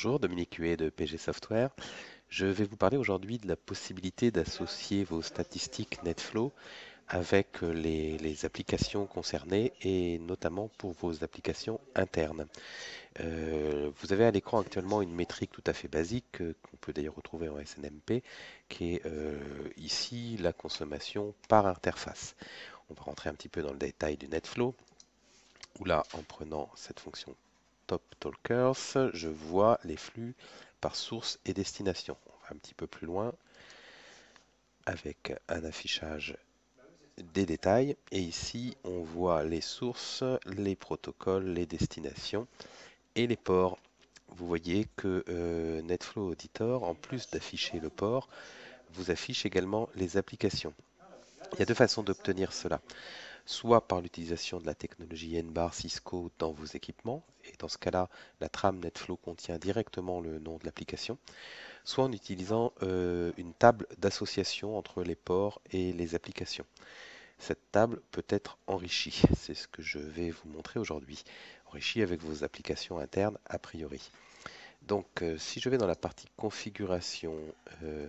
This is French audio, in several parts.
Bonjour, Dominique Huet de PG Software. Je vais vous parler aujourd'hui de la possibilité d'associer vos statistiques NetFlow avec les, les applications concernées et notamment pour vos applications internes. Euh, vous avez à l'écran actuellement une métrique tout à fait basique euh, qu'on peut d'ailleurs retrouver en SNMP qui est euh, ici la consommation par interface. On va rentrer un petit peu dans le détail du NetFlow où là en prenant cette fonction Top Talkers, je vois les flux par source et destination. On va un petit peu plus loin avec un affichage des détails. Et ici, on voit les sources, les protocoles, les destinations et les ports. Vous voyez que euh, NetFlow Auditor, en plus d'afficher le port, vous affiche également les applications. Il y a deux façons d'obtenir cela. Soit par l'utilisation de la technologie NBAR Cisco dans vos équipements, dans ce cas-là, la trame NetFlow contient directement le nom de l'application, soit en utilisant euh, une table d'association entre les ports et les applications. Cette table peut être enrichie, c'est ce que je vais vous montrer aujourd'hui, enrichie avec vos applications internes a priori. Donc euh, si je vais dans la partie configuration euh,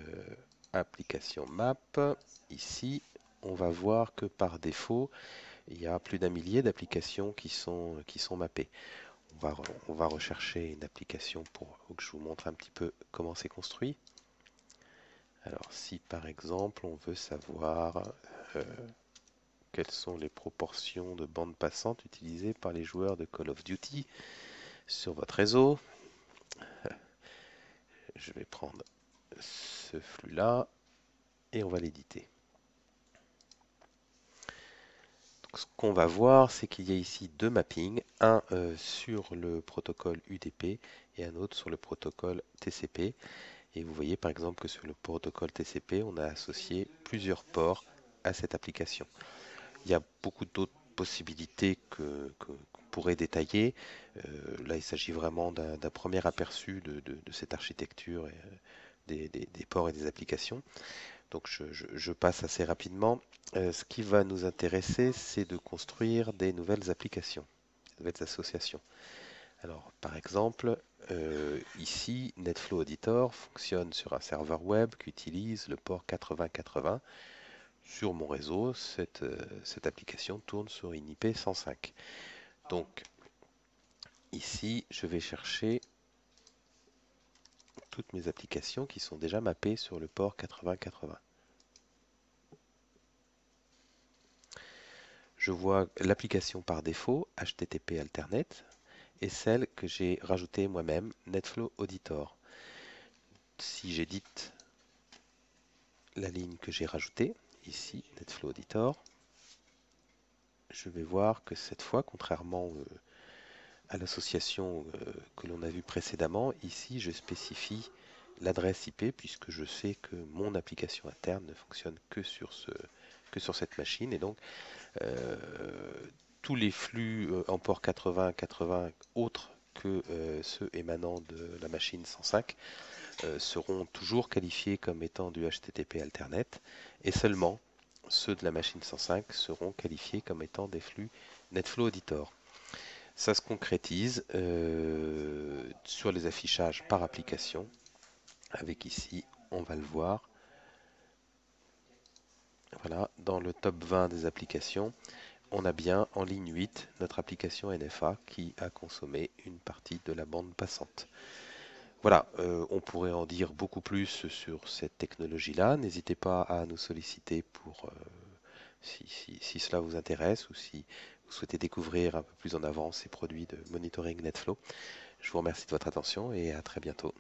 application map, ici on va voir que par défaut il y a plus d'un millier d'applications qui sont, qui sont mappées. On va, rechercher une application pour que je vous montre un petit peu comment c'est construit. Alors si par exemple on veut savoir euh, quelles sont les proportions de bandes passantes utilisées par les joueurs de Call of Duty sur votre réseau. Je vais prendre ce flux-là et on va l'éditer. Ce qu'on va voir, c'est qu'il y a ici deux mappings, un euh, sur le protocole UDP et un autre sur le protocole TCP. Et vous voyez par exemple que sur le protocole TCP, on a associé plusieurs ports à cette application. Il y a beaucoup d'autres possibilités que, pourrait détailler. Euh, là, il s'agit vraiment d'un premier aperçu de, cette architecture, et, euh, des, ports et des applications. Donc je, passe assez rapidement. Euh, ce qui va nous intéresser, c'est de construire des nouvelles applications, des nouvelles associations. Alors, par exemple, ici, NetFlow Auditor fonctionne sur un serveur web qui utilise le port 8080 sur mon réseau, cette, euh, cette application tourne sur une IP 105. Donc, ici, je vais chercher toutes mes applications qui sont déjà mappées sur le port 8080. Je vois l'application par défaut, HTTP Alternet, et celle que j'ai rajoutée moi-même, NetFlow Auditor. Si j'édite la ligne que j'ai rajoutée, ici, NetFlow Auditor, je vais voir que cette fois, contrairement euh, à l'association euh, que l'on a vue précédemment, ici je spécifie l'adresse IP puisque je sais que mon application interne ne fonctionne que sur, cette machine. Et donc euh, tous les flux en port 80, 80 autres que ceux émanant de la machine 105 seront toujours qualifiés comme étant du HTTP Alternet. Et seulement ceux de la machine 105 seront qualifiés comme étant des flux NetFlow Auditor. Ça se concrétise euh, sur les affichages par application, avec ici, on va le voir, voilà, dans le top 20 des applications, on a bien en ligne 8 notre application NFA qui a consommé une partie de la bande passante. Voilà, euh, on pourrait en dire beaucoup plus sur cette technologie-là. N'hésitez pas à nous solliciter pour euh, si, cela vous intéresse ou si vous souhaitez découvrir un peu plus en avant ces produits de monitoring NetFlow. Je vous remercie de votre attention et à très bientôt.